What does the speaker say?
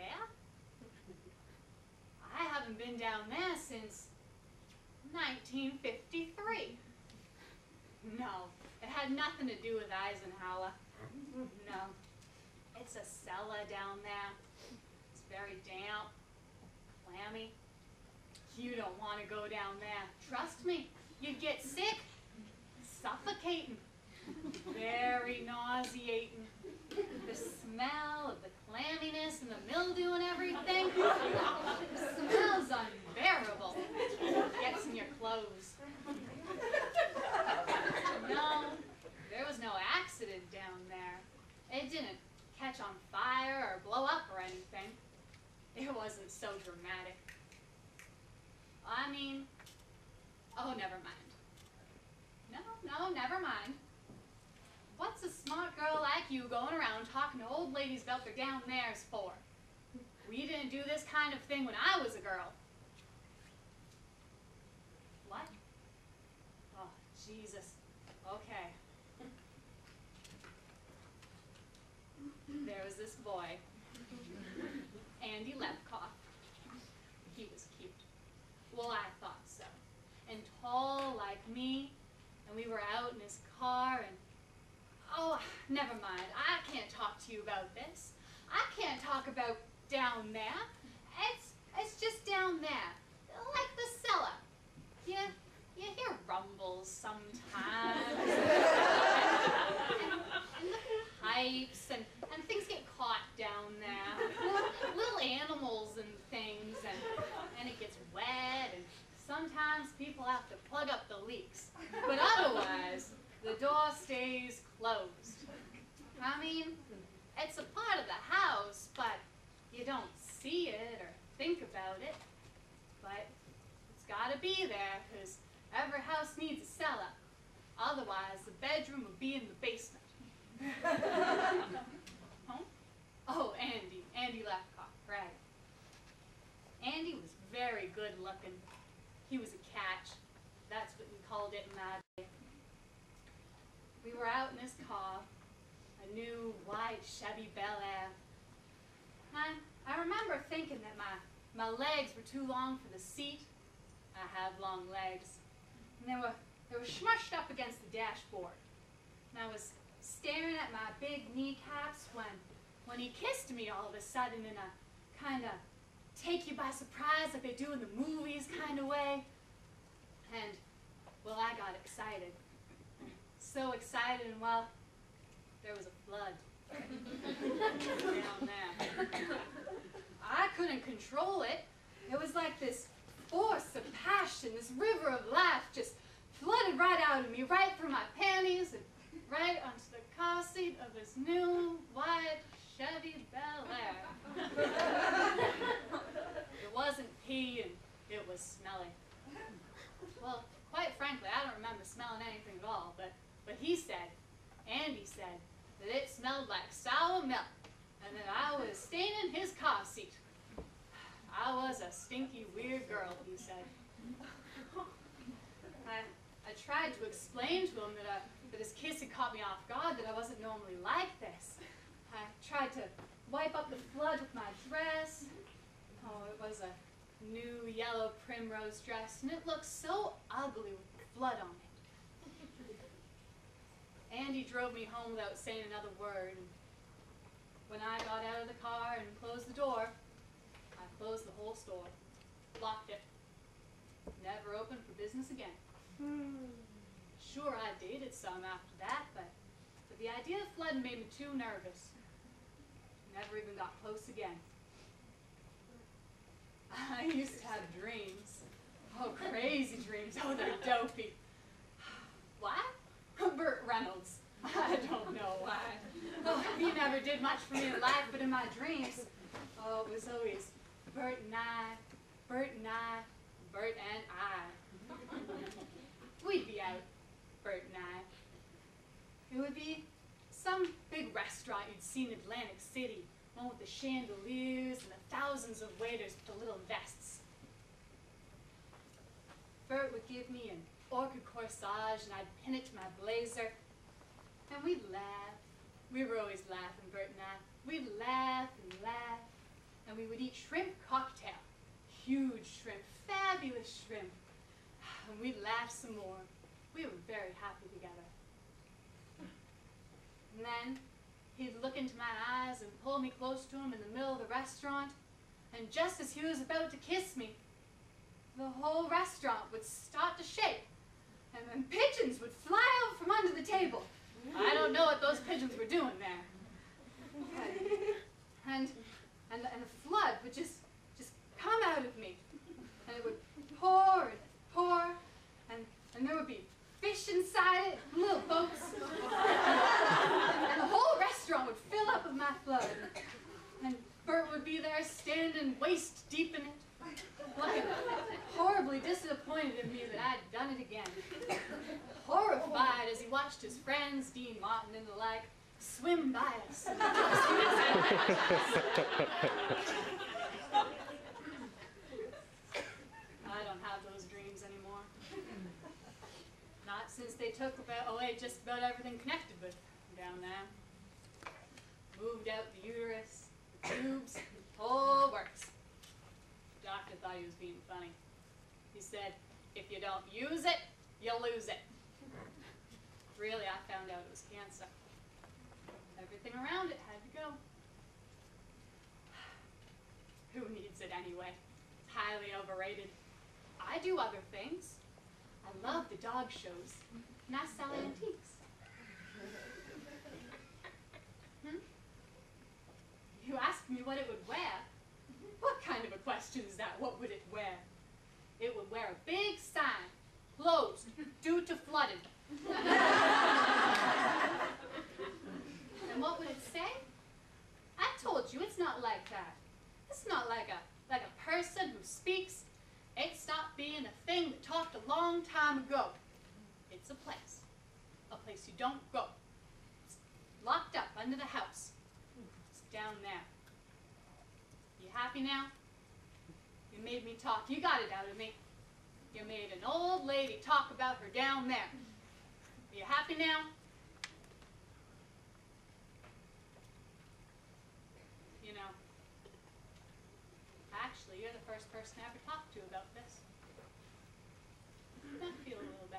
Yeah? I haven't been down there since 1953. No, it had nothing to do with Eisenhower. No, it's a cellar down there. It's very damp, clammy. You don't want to go down there. Trust me, you get sick, suffocating, very nauseating. The smell of the clamminess and the mildew and everything smells unbearable. Gets in your clothes. No, there was no accident down there. It didn't catch on fire or blow up or anything. It wasn't so dramatic. I mean, oh, never mind. No, no, never mind. Smart girl like you going around talking to old ladies about their down there's for? We didn't do this kind of thing when I was a girl. What? Oh, Jesus. Okay. There was this boy, Andy Lepkoff. He was cute. Well, I thought so. And tall like me, and we were out in his car, and oh, never mind. I can't talk to you about this. I can't talk about down there. It's it's just down there, like the cellar. You you hear rumbles sometimes, and, and, the pipes, and and things get caught down there. Little, little animals and things, and and it gets wet, and sometimes people have to plug up the leaks. But otherwise, the door stays closed. I mean, it's a part of the house, but you don't see it or think about it. But it's got to be there because every house needs a cellar. Otherwise, the bedroom would be in the basement. huh? Oh, Andy. Andy Lefkoff, right. Andy was very good looking. He was a catch. That's what we called it in my day. We were out in his car, a new white Chevy Bel Air. I, I remember thinking that my, my legs were too long for the seat. I have long legs. And they were, they were smushed up against the dashboard. And I was staring at my big kneecaps when, when he kissed me all of a sudden in a kind of take you by surprise like they do in the movies kind of way. And, well, I got excited. So excited, and well, there was a flood down there. I couldn't control it. It was like this force of passion, this river of life just flooded right out of me, right through my panties, and right onto the car seat of this new white Chevy Bel Air. it wasn't pee and it was smelly. Well, quite frankly, I don't remember smelling anything at all, but, but he said, Andy said, that it smelled like sour milk and that I was staining his car seat. I was a stinky, weird girl, he said. I, I tried to explain to him that, I, that his kiss had caught me off guard, that I wasn't normally like this. I tried to wipe up the flood with my dress. Oh, it was a new yellow primrose dress, and it looked so ugly with flood on it. Andy drove me home without saying another word. When I got out of the car and closed the door, I closed the whole store, locked it, never opened for business again. Hmm. Sure, I dated some after that, but, but the idea of flooding made me too nervous. Never even got close again. I used to have dreams. Oh, crazy dreams. Oh, they're dopey. What? Burt Reynolds. I don't know why. Oh, he never did much for me in life, but in my dreams, oh, it was always Burt and I, Burt and I, Burt and I. We'd be out, Burt and I. It would be some big restaurant you'd seen in Atlantic City, one with the chandeliers and the thousands of waiters with the little vests. Burt would give me an orchid corsage and I'd pin it to my blazer. And we'd laugh. We were always laughing, Burt and I. We'd laugh and laugh. And we would eat shrimp cocktail. Huge shrimp, fabulous shrimp. And we laughed some more. We were very happy together. And then he'd look into my eyes and pull me close to him in the middle of the restaurant. And just as he was about to kiss me, the whole restaurant would start to shake. And then pigeons would fly out from under the table. I don't know what those pigeons were doing there. And, and, and the flood would just, just come out of me. And it would pour and pour. And, and there would be fish inside it, little boats. and the whole restaurant would fill up with my flood. And Burt would be there waist deep in it, looking horribly disappointed in me that I'd done it again. Horrified as he watched his friends, Dean Martin and the like, swim by us. I don't have those dreams anymore. Not since they took about, away oh, just about everything connected with down there. Moved out the uterus, the tubes, thought he was being funny. He said, if you don't use it, you lose it. Really, I found out it was cancer. Everything around it had to go. Who needs it anyway? It's highly overrated. I do other things. I love the dog shows, and I sell antiques. Hmm? You asked me what it would wear. What kind of a question is that? What would it wear? It would wear a big sign, closed due to flooding. and what would it say? I told you it's not like that. It's not like a like a person who speaks. It stopped being a thing that talked a long time ago. It's a place. A place you don't go. It's locked up under the house. It's down there. You happy now? You made me talk. You got it out of me. You made an old lady talk about her down there. Are you happy now? You know, actually, you're the first person I ever talked to about this. I feel a little